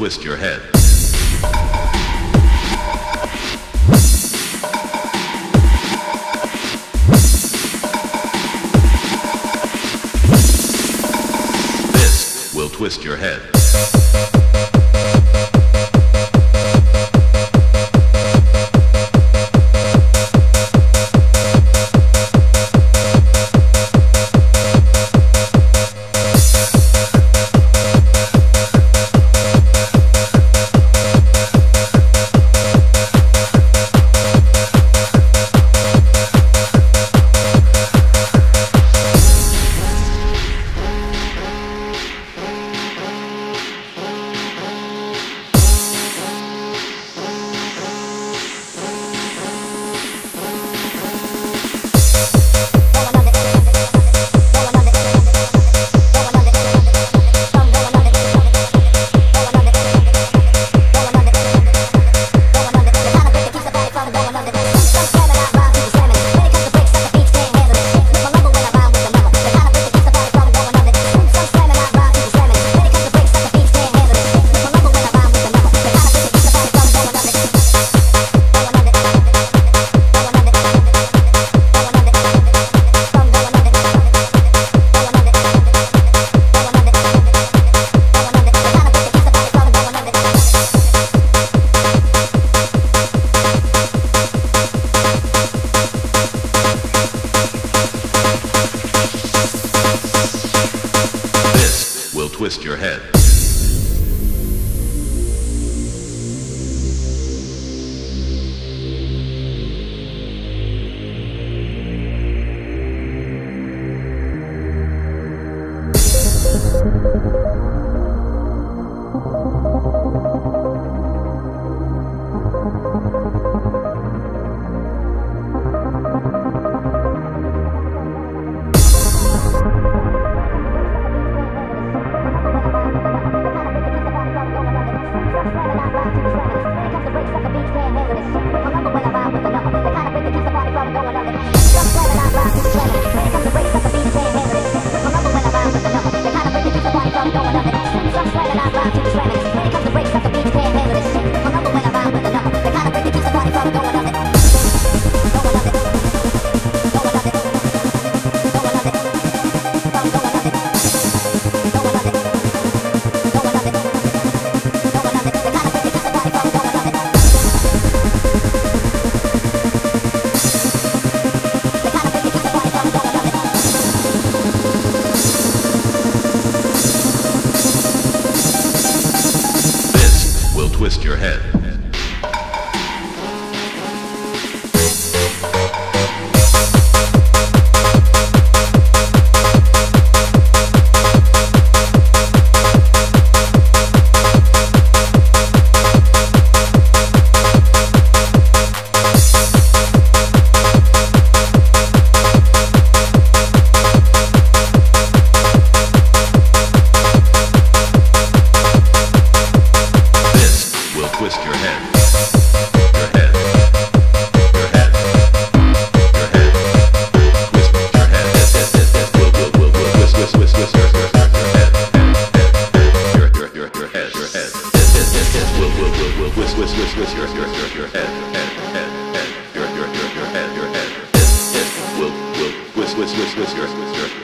twist your head. Twist your head. twist your head. twist your head. your head, your head. This, this will, will, whisk, whisk, whisk, whisk, your, your, your.